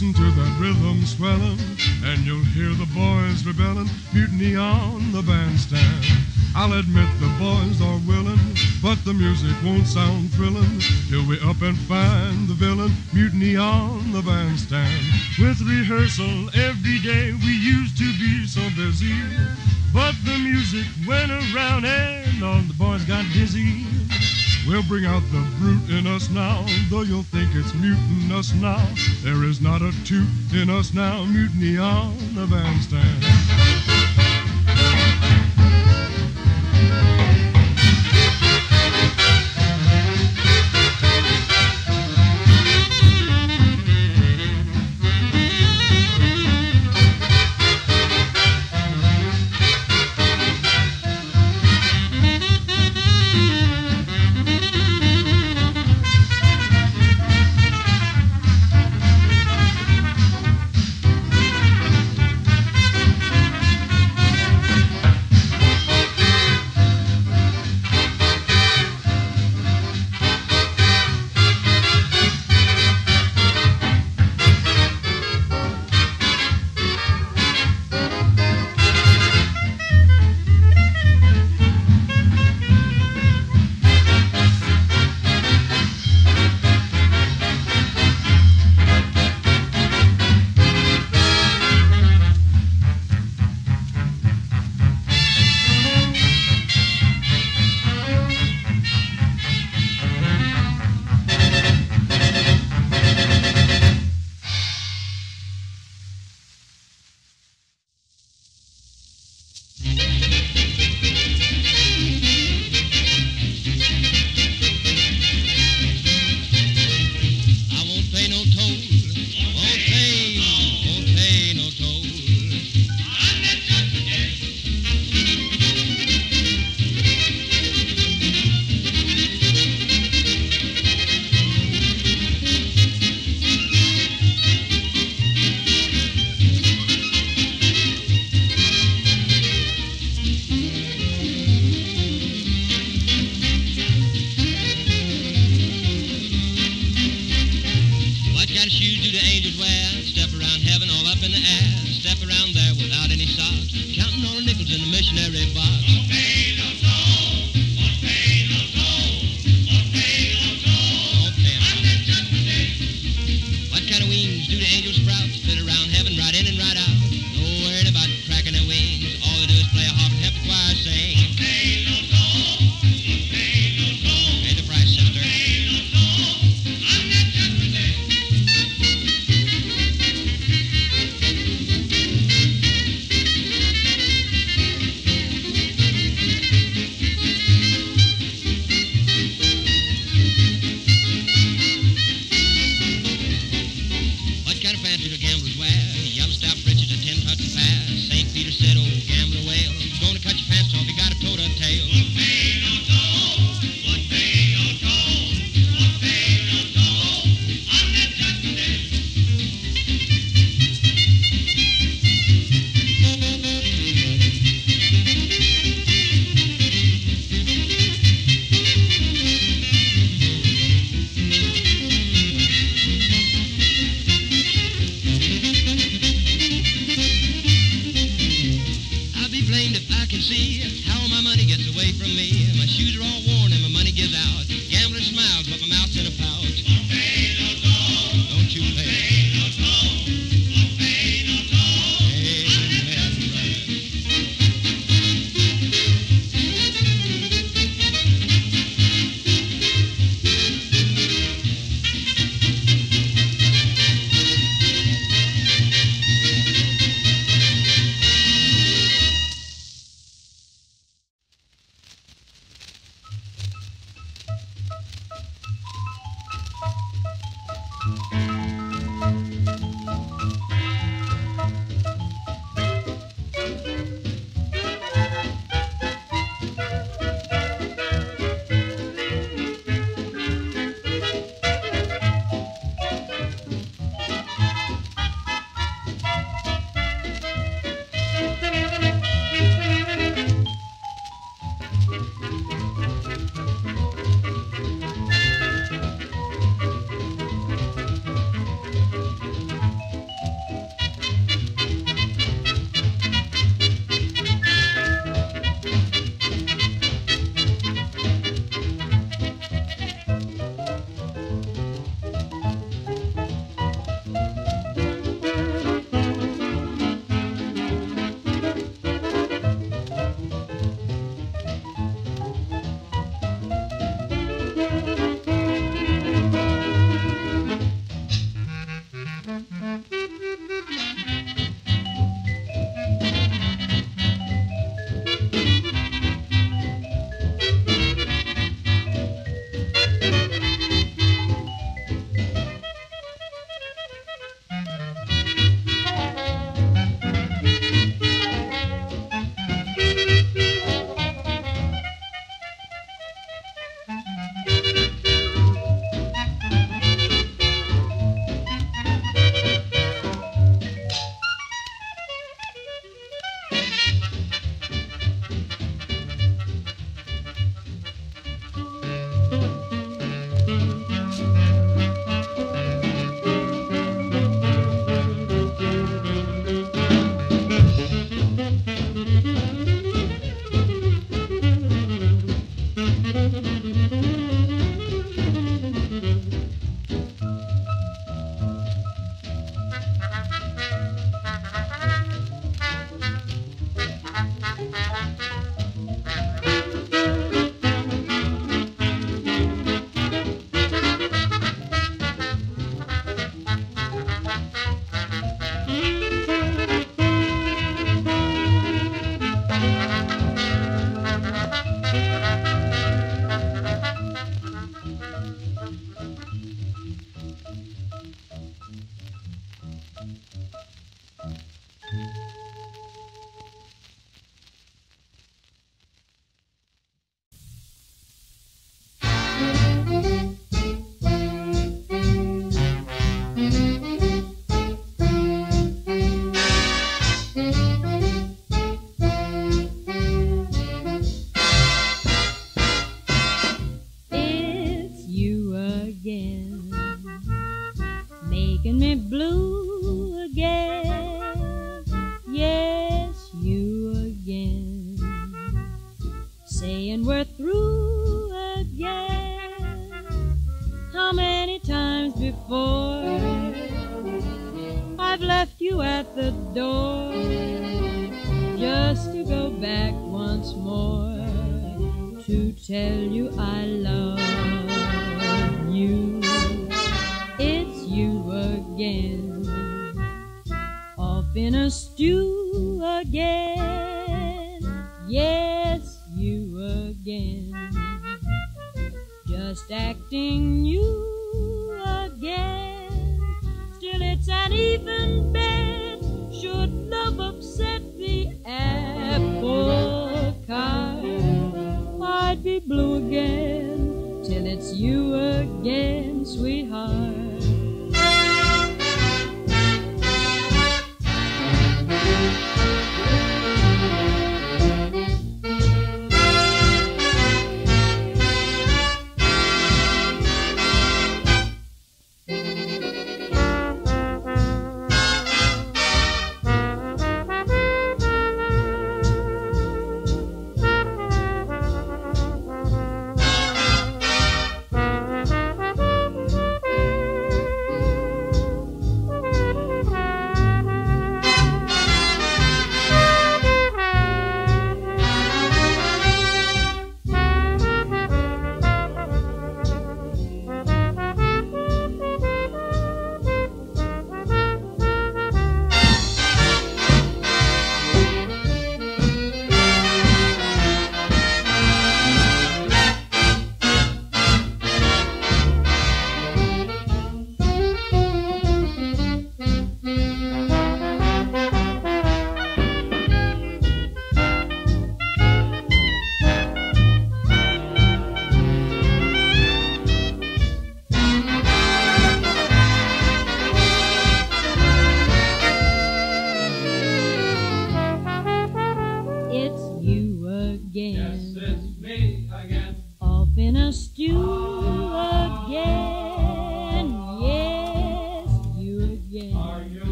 listen to that rhythm swelling, and you'll hear the boys rebelling, mutiny on the bandstand. I'll admit the boys are willing, but the music won't sound thrilling till we up and find the villain, mutiny on the bandstand. With rehearsal every day, we used to be so busy, but the music went around and all the boys got dizzy. We'll bring out the brute in us now, though you'll think it's mutin' us now. There is not a toot in us now, mutiny on the bandstand.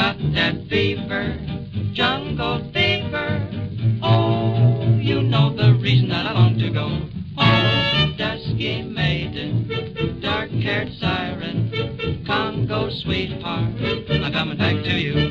got that fever, jungle fever. Oh, you know the reason that I long to go Oh, Dusky maiden, dark-haired siren, Congo sweetheart, I'm coming back to you.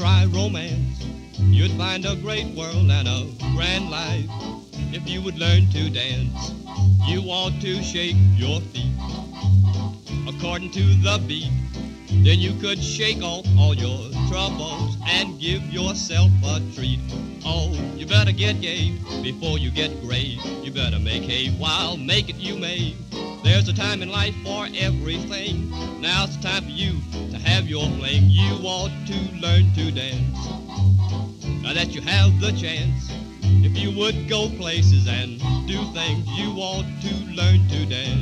Try romance, you'd find a great world and a grand life if you would learn to dance. You ought to shake your feet according to the beat. Then you could shake off all your troubles and give yourself a treat. Oh, you better get gay before you get gray. You better make hay while make it you may. There's a time in life for everything. Now's the time for you to have your fling. Dance. Now that you have the chance, if you would go places and do things, you ought to learn to dance.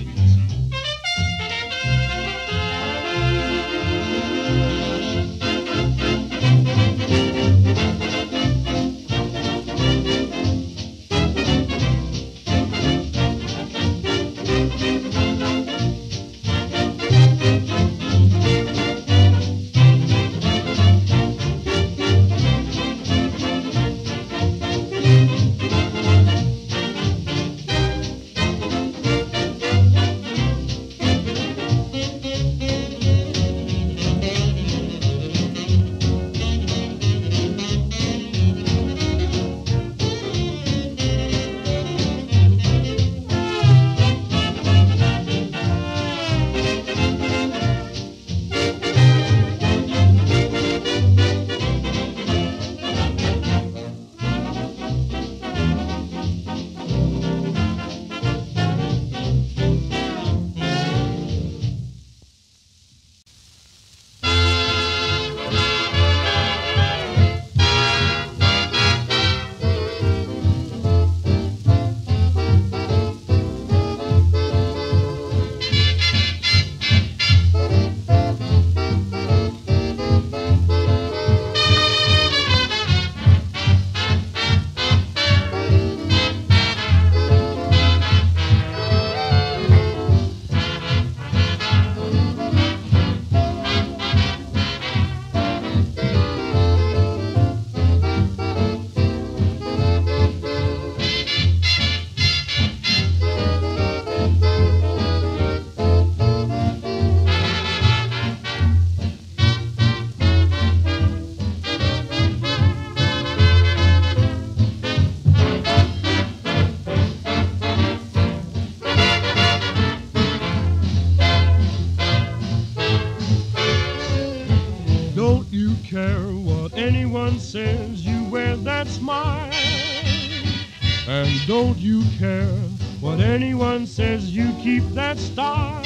Don't you care what anyone says, you keep that style.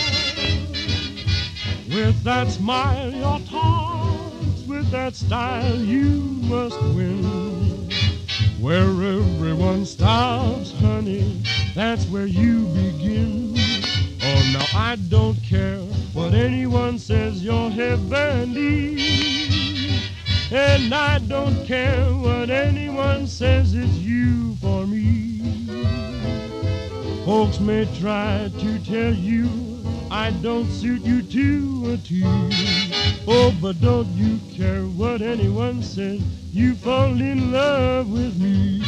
With that smile, your toss, with that style, you must win. Where everyone stops, honey, that's where you begin. Oh, now I don't care what anyone says, you're heavenly. And I don't care what anyone says, it's you for me. Folks may try to tell you I don't suit you to a T. Oh, but don't you care what anyone says, you fall in love with me.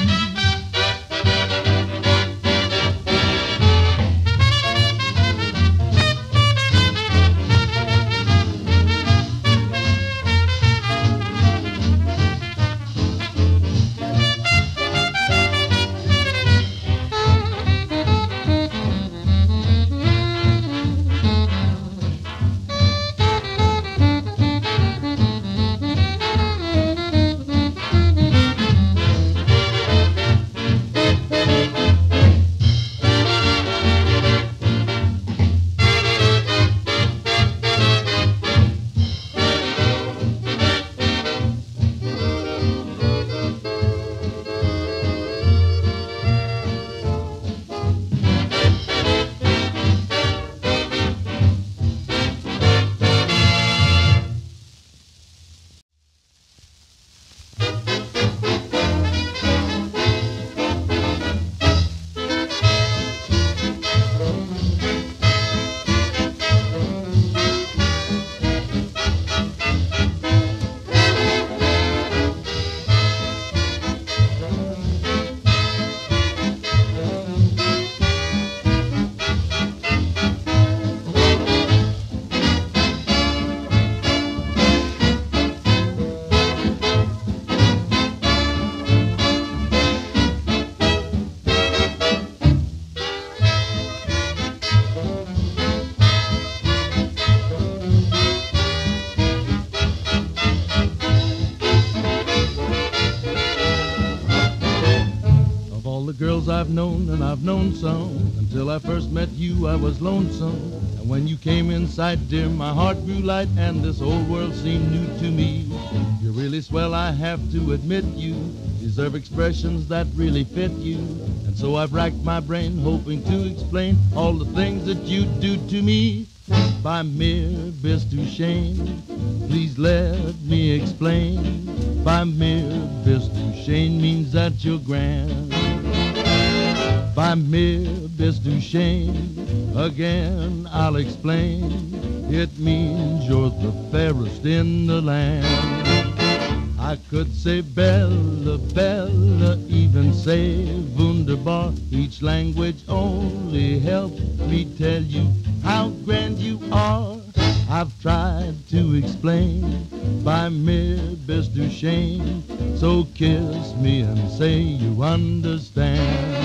Known and I've known some. Until I first met you, I was lonesome. And when you came in sight, dear, my heart grew light and this old world seemed new to me. You're really swell, I have to admit you deserve expressions that really fit you. And so I've racked my brain hoping to explain all the things that you do to me. Bei mir bist du schön, please let me explain. Bei mir bist du schön means that you're grand. Bei mir bist du again I'll explain. It means you're the fairest in the land. I could say Bella, Bella, even say Wunderbar. Each language only helps me tell you how grand you are. I've tried to explain bei mir bist du So kiss me and say you understand.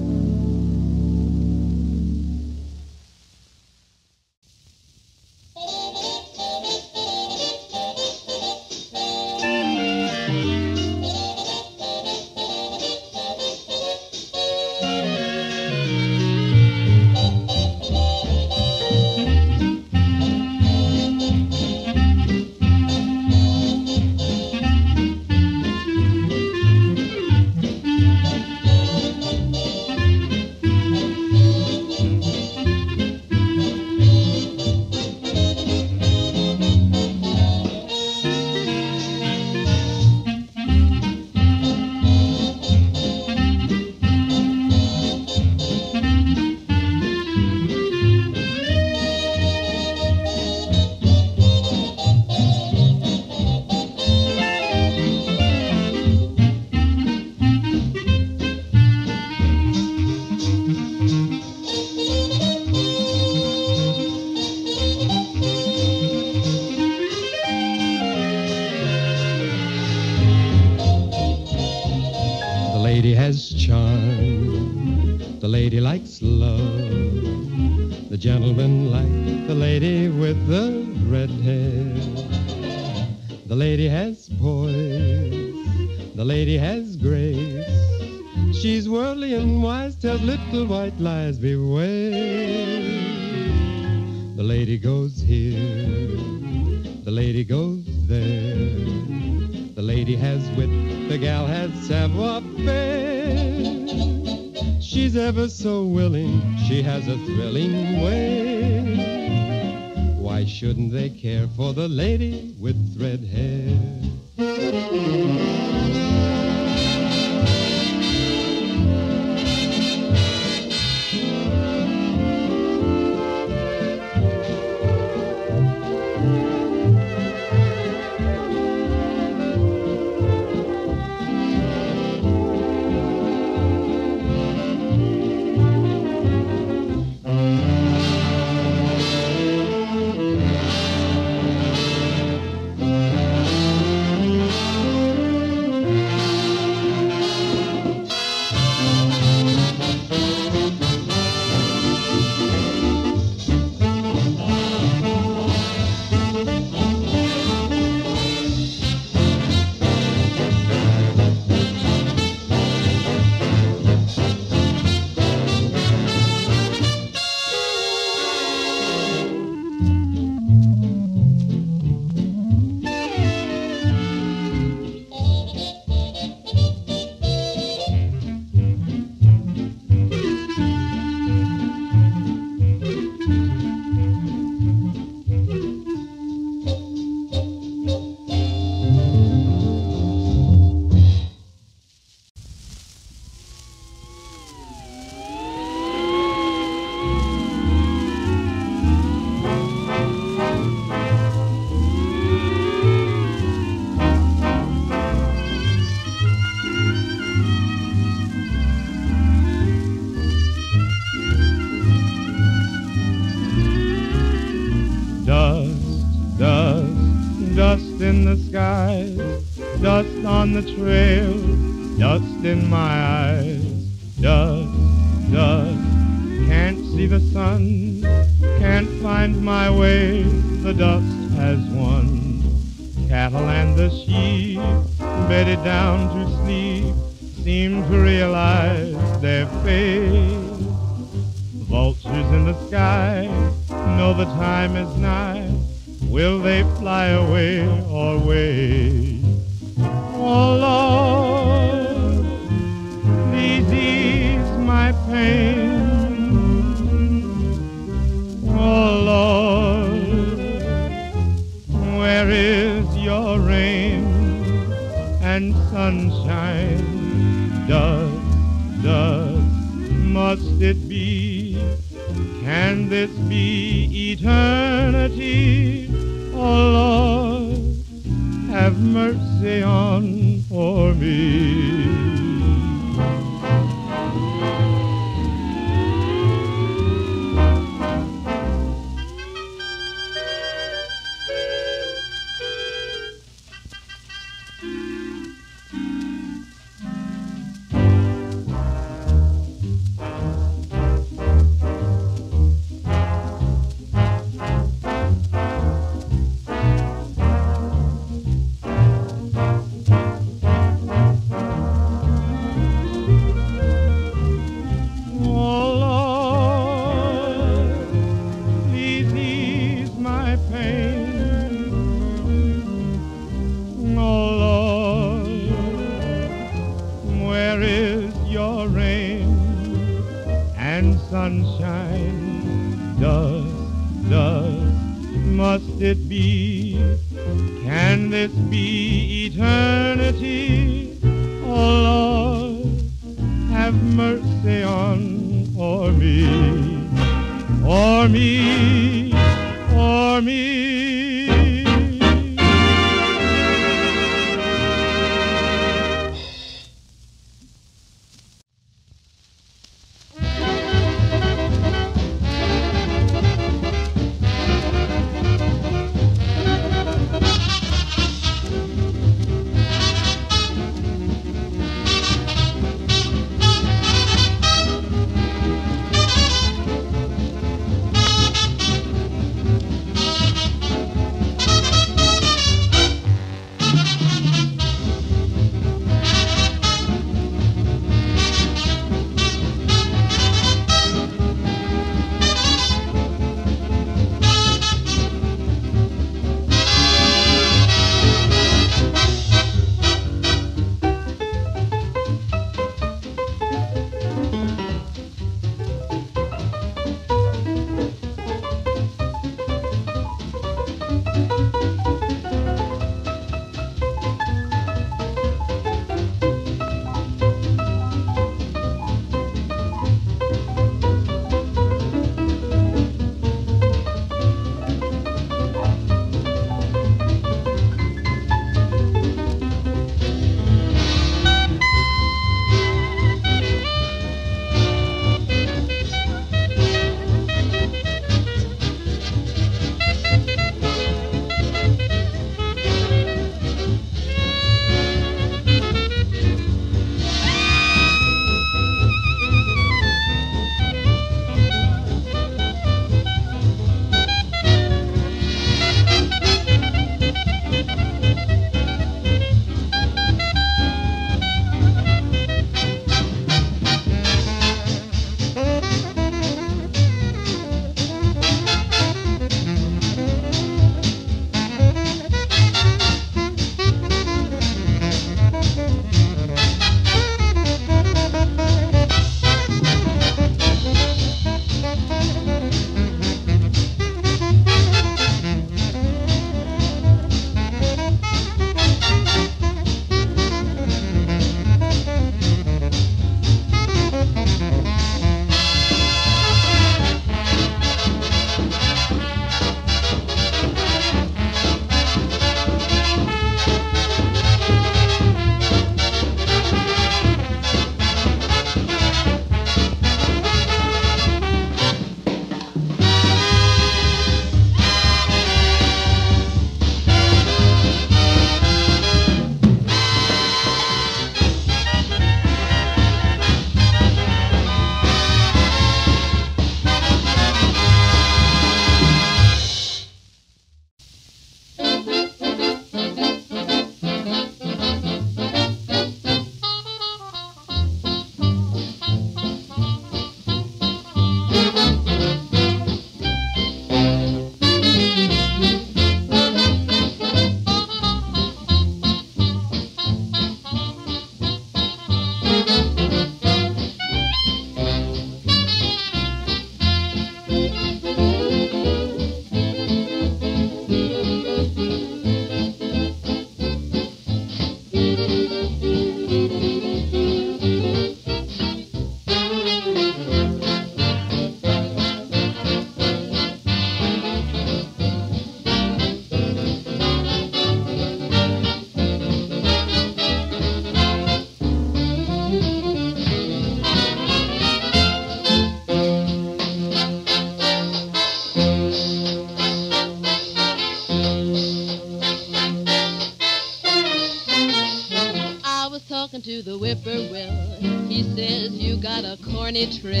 trip.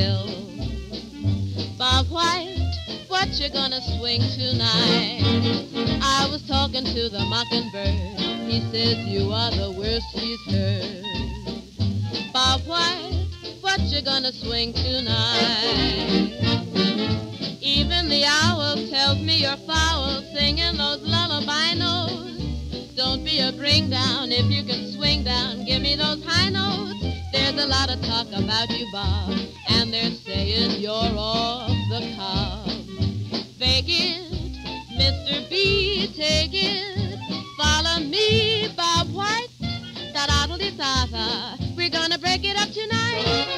There's a lot of talk about you, Bob, and they're saying you're off the cuff. Fake it, Mr. B, take it. Follow me, Bob White. Da da da da da. We're gonna break it up tonight.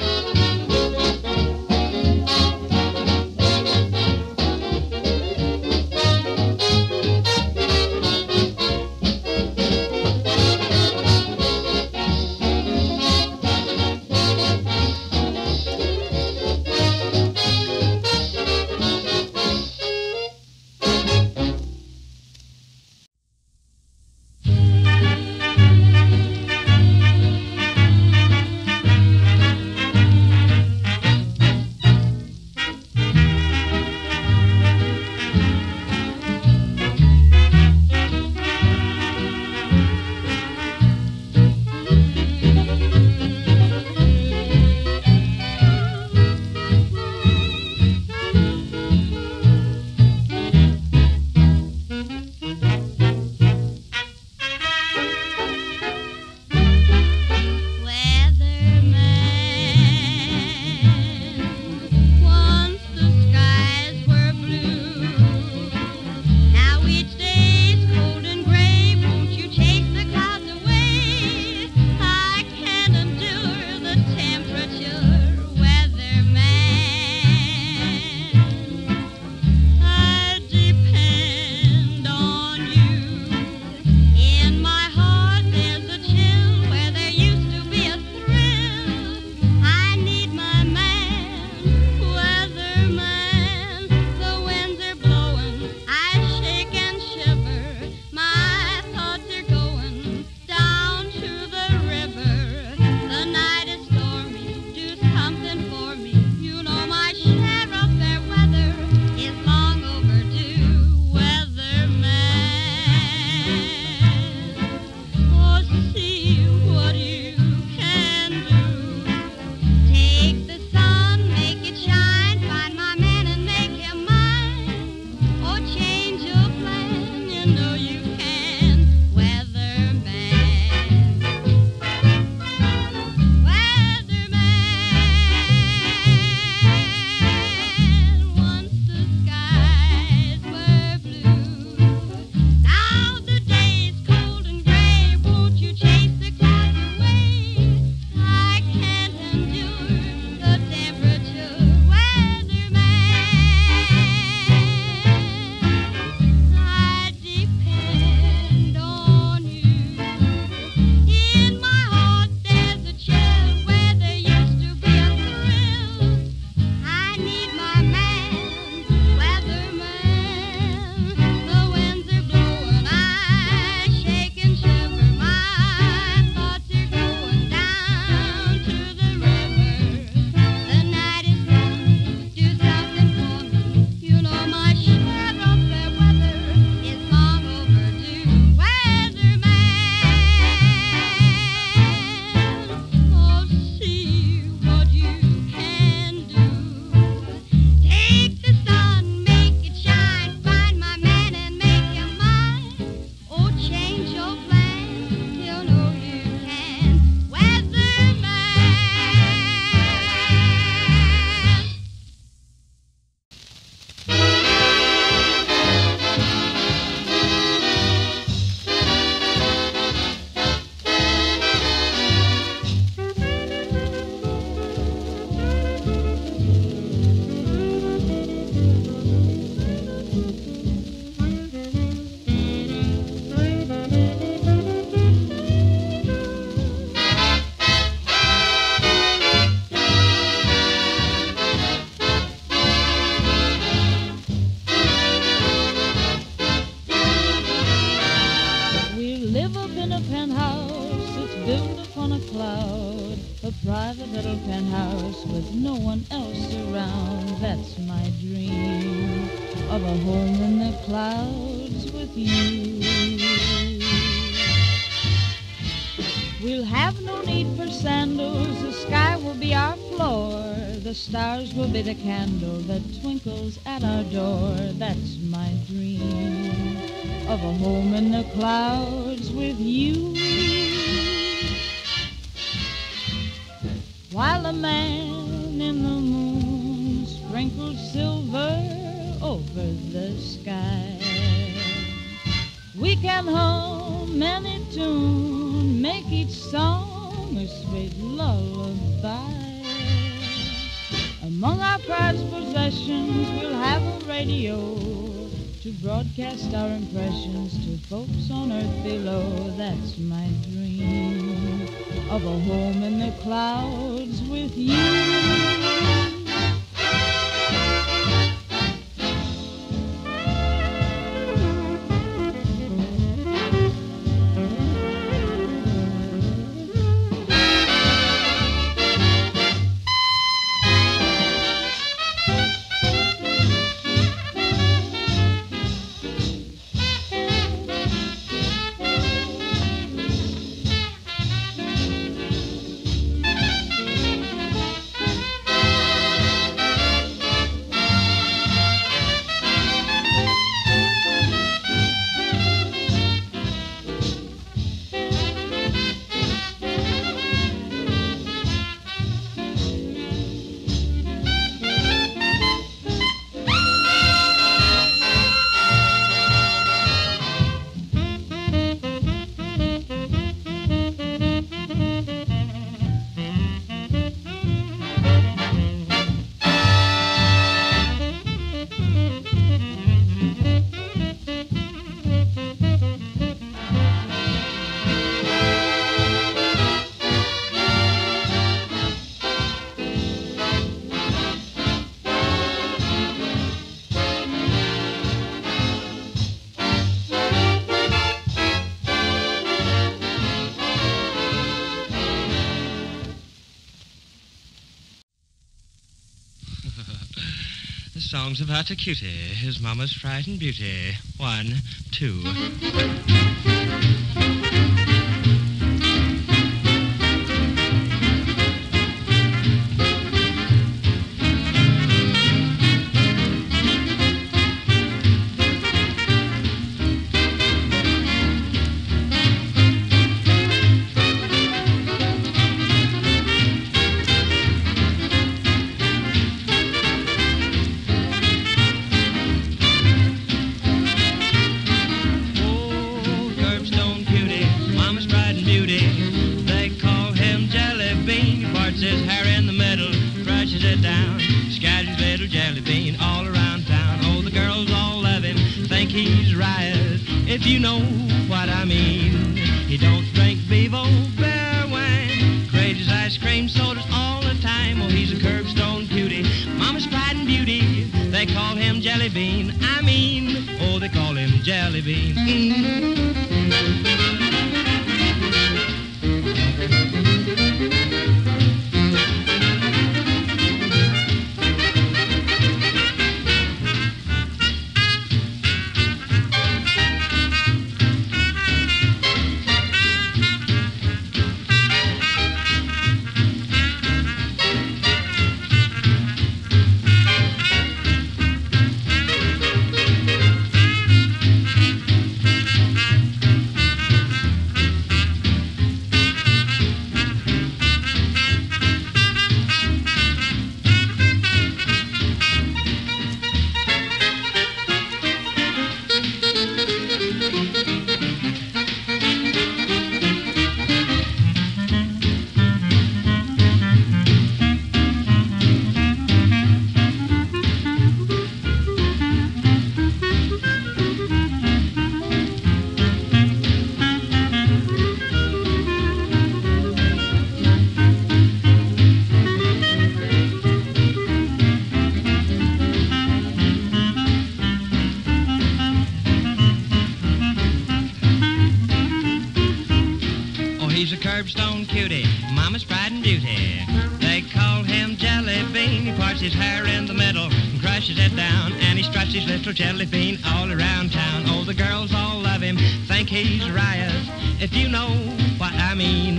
candle that twinkles at our door. That's my dream of a home in the clouds below, that's my dream of a home in the clouds with you. song's about a cutie, his mama's fright and beauty. One, two. Cutie, mama's pride and beauty. They call him Jelly Bean. He parts his hair in the middle and crushes it down, and he struts his little jelly bean all around town. Oh, the girls all love him, think he's riot. If you know what I mean,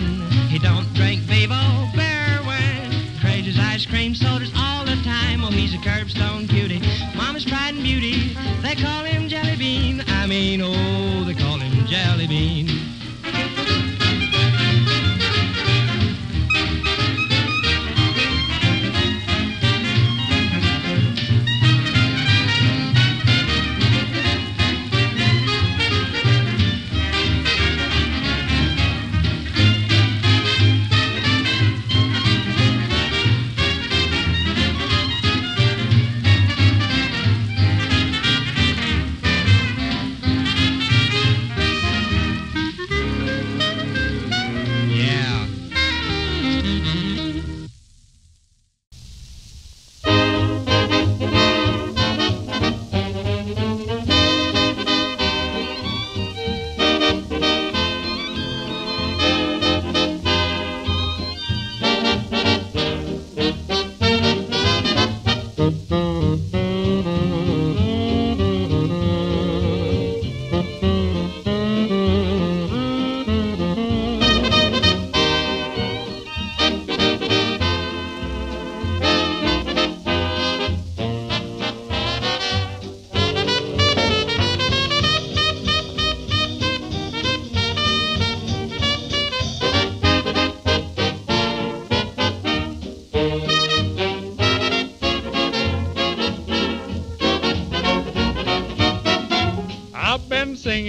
he don't drink Vivo, bear wine, crazes ice cream sodas all the time. Oh, he's a curbstone cutie, mama's pride and beauty. They call him Jelly Bean. I mean, oh, they call him Jelly Bean.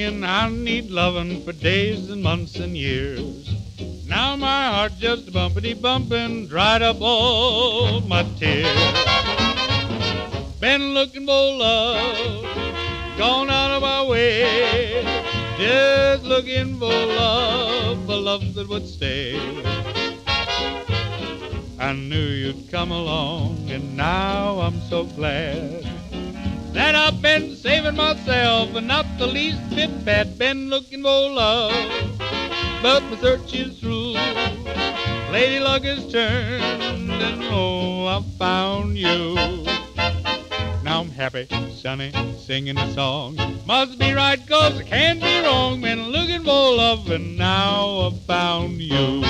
Singing I need lovin' for days and months and years. Now my heart just bumpity bumpin', dried up all my tears. Been looking for love, gone out of my way, just looking for love, for love that would stay. I knew you'd come along, and now I'm so glad that I've been saving myself and not the least bit bad. Been looking for love, but my search is through. Lady luck has turned, and oh, I found you. Now I'm happy, sunny, singing a song. Must be right, cause I can't be wrong. Been looking for love, and now I found you.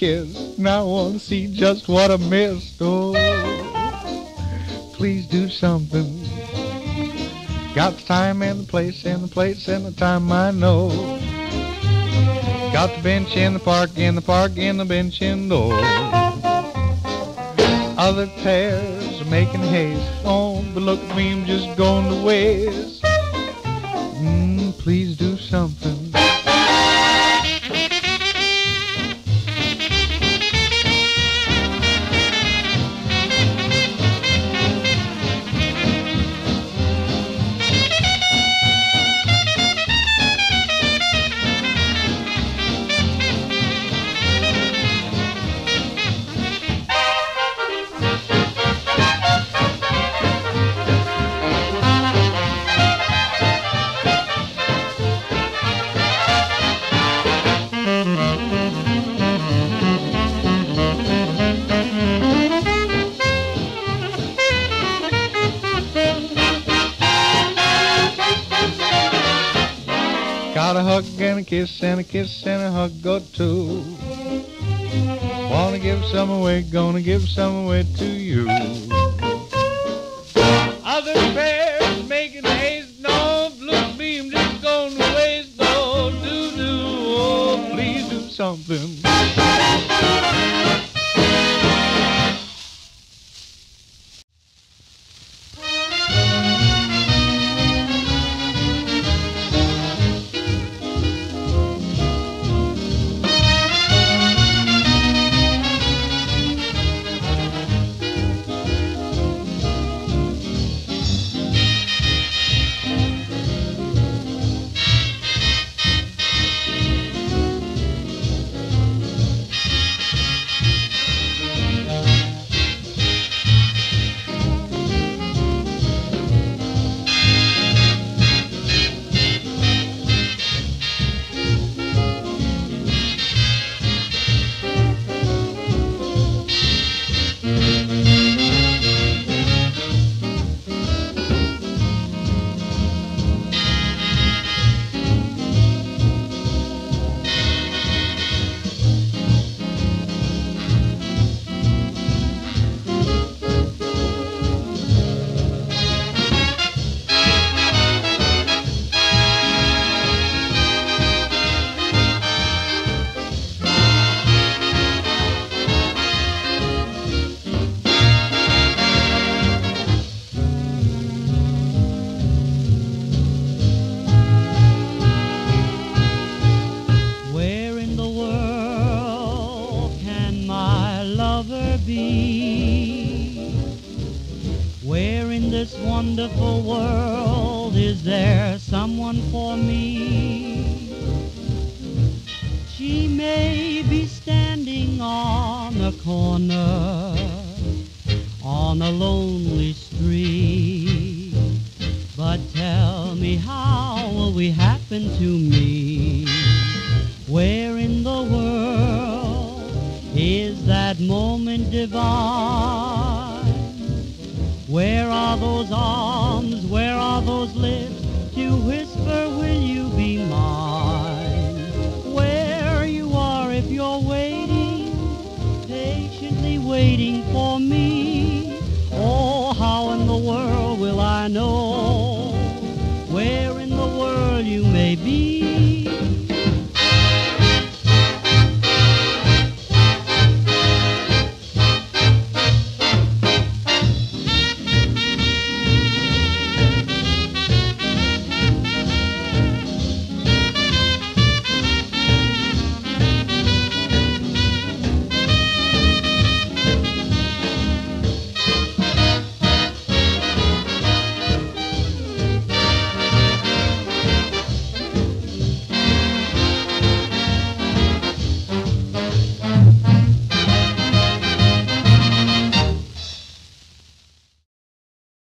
Kissed. and I want to see just what I missed. Oh, please do something. Got the time and the place and the place and the time I know. Got the bench in the park, in the park, in the bench indoor. Other pairs are making haste. Oh, but look at me, I'm just going to waste. Mm, please do kiss and a kiss and a hug or two. Wanna give some away, gonna give some away to you.